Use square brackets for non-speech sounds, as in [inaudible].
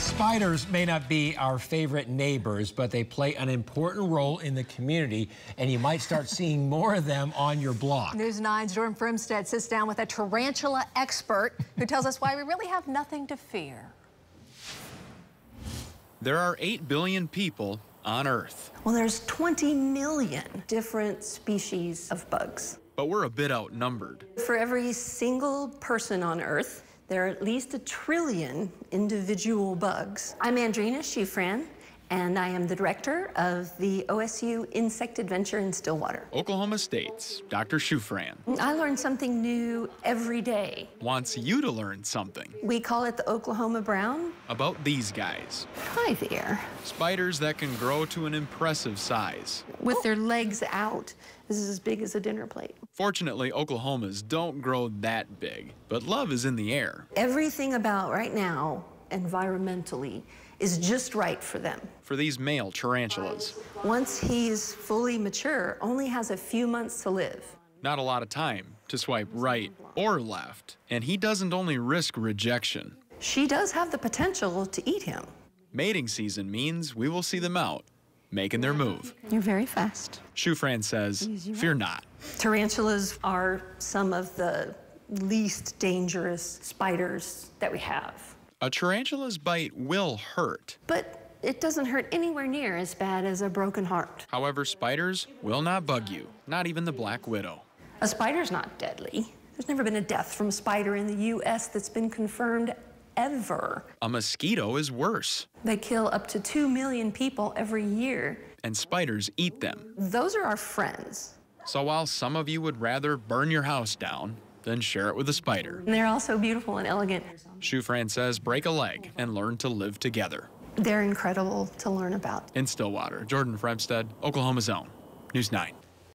Spiders may not be our favorite neighbors, but they play an important role in the community, and you might start [laughs] seeing more of them on your block. News 9's Jordan Fremstad sits down with a tarantula expert who tells us why we really have nothing to fear. There are 8 billion people on Earth. Well, there's 20 million different species of bugs. But we're a bit outnumbered. For every single person on Earth, there are at least a trillion individual bugs. I'm Andrina Shufran, and I am the director of the OSU Insect Adventure in Stillwater. Oklahoma State's Dr. Shufran I learn something new every day. wants you to learn something We call it the Oklahoma Brown. about these guys. Hi there. Spiders that can grow to an impressive size. With their legs out. This is as big as a dinner plate. Fortunately, Oklahomas don't grow that big, but love is in the air. Everything about right now, environmentally, is just right for them. For these male tarantulas, Once he's fully mature, only has a few months to live. not a lot of time to swipe right or left, and he doesn't only risk rejection. She does have the potential to eat him. Mating season means we will see them out, making their move. You're very fast. Shufran says, fear not. Tarantulas are some of the least dangerous spiders that we have. A tarantula's bite will hurt. But it doesn't hurt anywhere near as bad as a broken heart. However, spiders will not bug you, not even the black widow. A spider's not deadly. There's never been a death from a spider in the U.S. that's been confirmed ever. A mosquito is worse, They kill up to 2 million people every year. and spiders eat them. Those are our friends. So while some of you would rather burn your house down than share it with a spider, And they're also beautiful and elegant. Shufran says break a leg and learn to live together. They're incredible to learn about. In Stillwater, Jordan Fremstad, Oklahoma's Own, News 9.